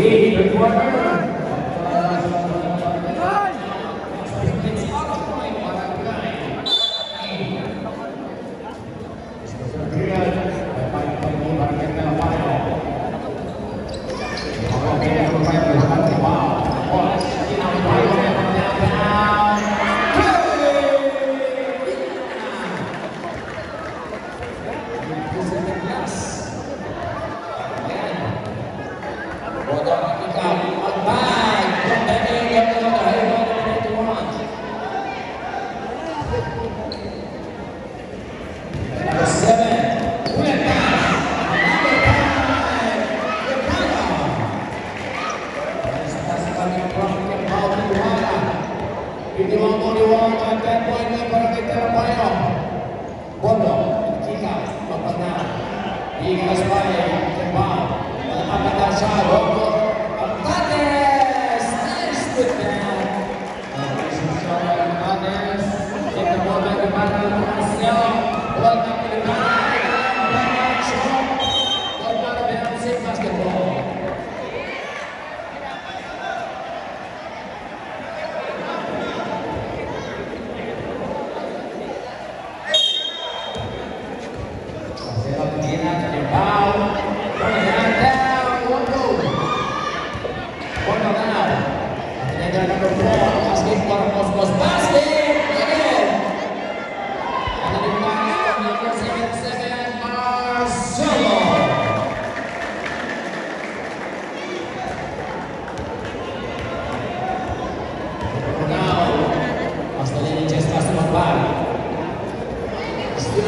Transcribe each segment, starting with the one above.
Et le. di España, que va a Natasha.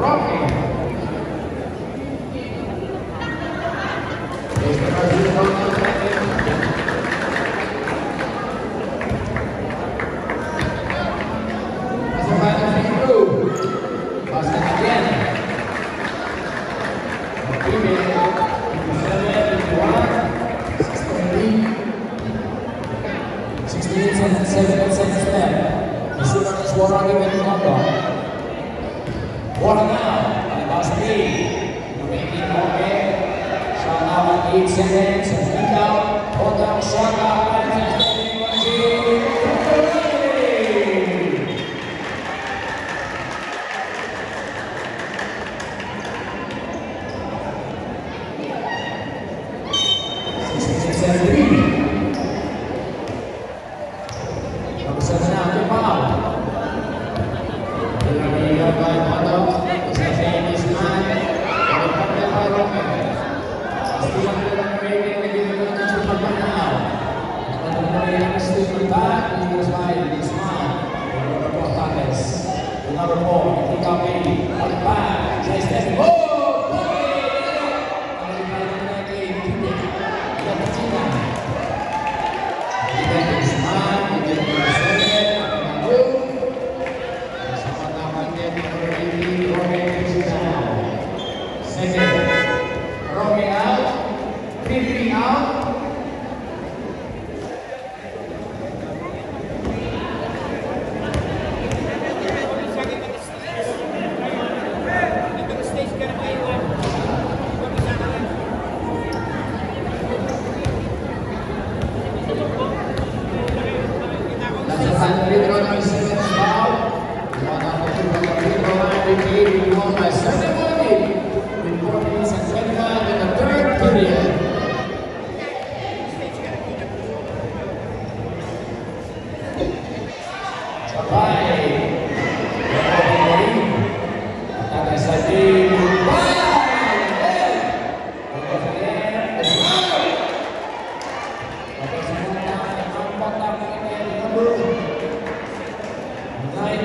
Rocky. i ne Hrnjal, Odan Šaga,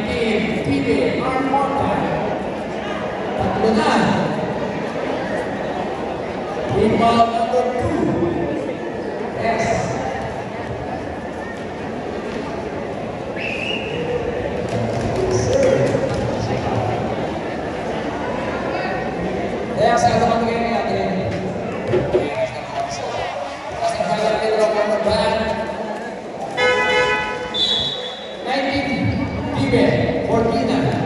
Amin. Pibe, number two. Uribe Cortina.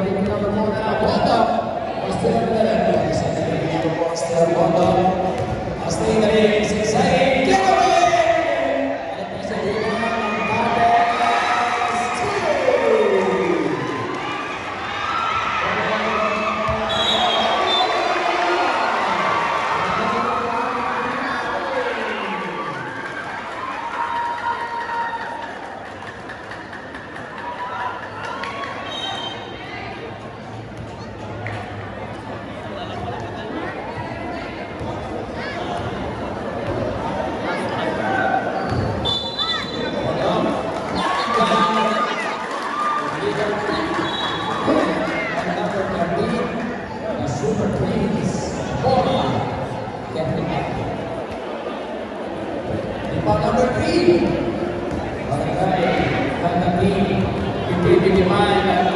الفريق الأول بطل وستير بطل وستير بطل أصلي Thank you.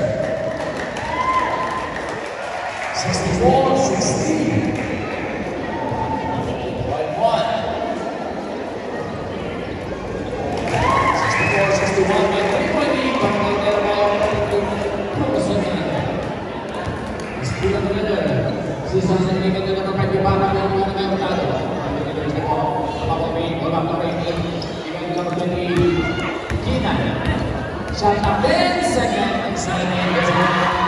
China Ben, second, Xenia Elizabeth.